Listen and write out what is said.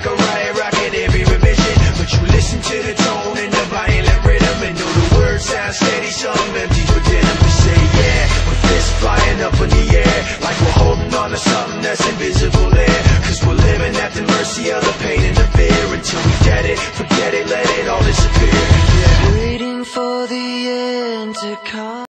like a riot rocking every revision. But you listen to the tone and the violent rhythm And know the words sound steady, some empty but then we say yeah With fists flying up in the air Like we're holding on to something that's invisible there. Cause we're living at the mercy of the pain and the fear. Until we get it, forget it, let it all disappear. Yeah. Waiting for the end to come.